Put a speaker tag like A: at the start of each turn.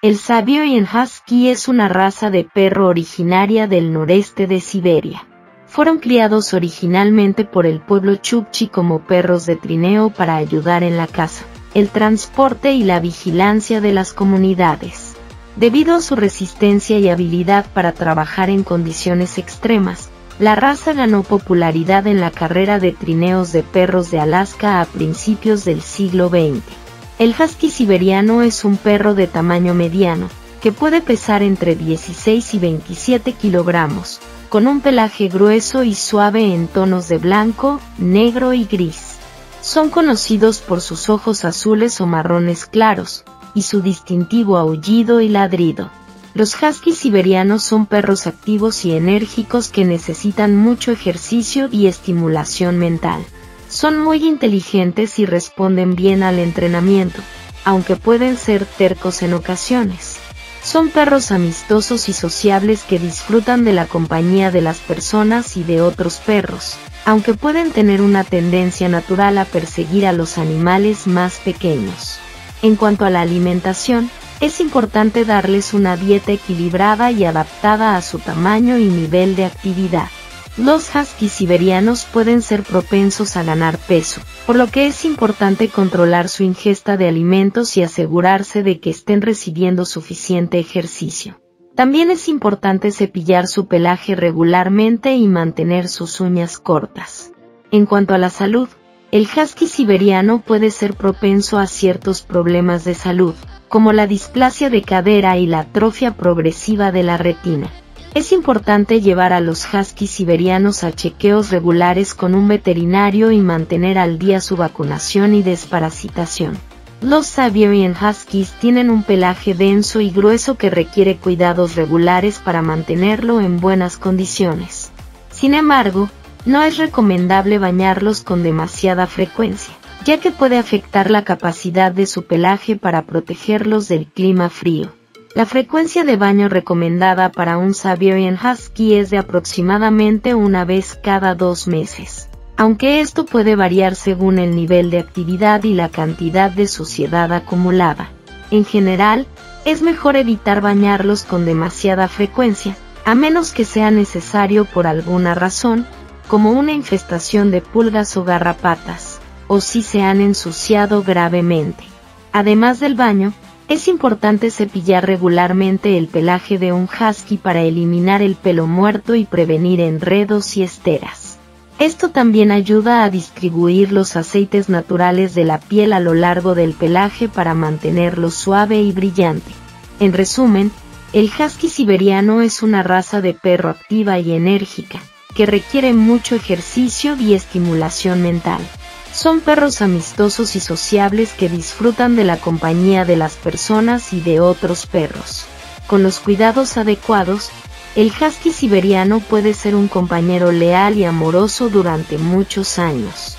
A: El Siberian Husky es una raza de perro originaria del noreste de Siberia. Fueron criados originalmente por el pueblo Chukchi como perros de trineo para ayudar en la caza, el transporte y la vigilancia de las comunidades. Debido a su resistencia y habilidad para trabajar en condiciones extremas, la raza ganó popularidad en la carrera de trineos de perros de Alaska a principios del siglo XX. El husky siberiano es un perro de tamaño mediano, que puede pesar entre 16 y 27 kilogramos, con un pelaje grueso y suave en tonos de blanco, negro y gris. Son conocidos por sus ojos azules o marrones claros, y su distintivo aullido y ladrido. Los huskies siberianos son perros activos y enérgicos que necesitan mucho ejercicio y estimulación mental. Son muy inteligentes y responden bien al entrenamiento, aunque pueden ser tercos en ocasiones. Son perros amistosos y sociables que disfrutan de la compañía de las personas y de otros perros, aunque pueden tener una tendencia natural a perseguir a los animales más pequeños. En cuanto a la alimentación, es importante darles una dieta equilibrada y adaptada a su tamaño y nivel de actividad. Los huskies siberianos pueden ser propensos a ganar peso, por lo que es importante controlar su ingesta de alimentos y asegurarse de que estén recibiendo suficiente ejercicio. También es importante cepillar su pelaje regularmente y mantener sus uñas cortas. En cuanto a la salud, el husky siberiano puede ser propenso a ciertos problemas de salud, como la displasia de cadera y la atrofia progresiva de la retina. Es importante llevar a los huskies siberianos a chequeos regulares con un veterinario y mantener al día su vacunación y desparasitación. Los Siberian Huskies tienen un pelaje denso y grueso que requiere cuidados regulares para mantenerlo en buenas condiciones. Sin embargo, no es recomendable bañarlos con demasiada frecuencia, ya que puede afectar la capacidad de su pelaje para protegerlos del clima frío. La frecuencia de baño recomendada para un Siberian Husky es de aproximadamente una vez cada dos meses, aunque esto puede variar según el nivel de actividad y la cantidad de suciedad acumulada. En general, es mejor evitar bañarlos con demasiada frecuencia, a menos que sea necesario por alguna razón, como una infestación de pulgas o garrapatas, o si se han ensuciado gravemente. Además del baño, es importante cepillar regularmente el pelaje de un husky para eliminar el pelo muerto y prevenir enredos y esteras. Esto también ayuda a distribuir los aceites naturales de la piel a lo largo del pelaje para mantenerlo suave y brillante. En resumen, el husky siberiano es una raza de perro activa y enérgica, que requiere mucho ejercicio y estimulación mental. Son perros amistosos y sociables que disfrutan de la compañía de las personas y de otros perros. Con los cuidados adecuados, el husky siberiano puede ser un compañero leal y amoroso durante muchos años.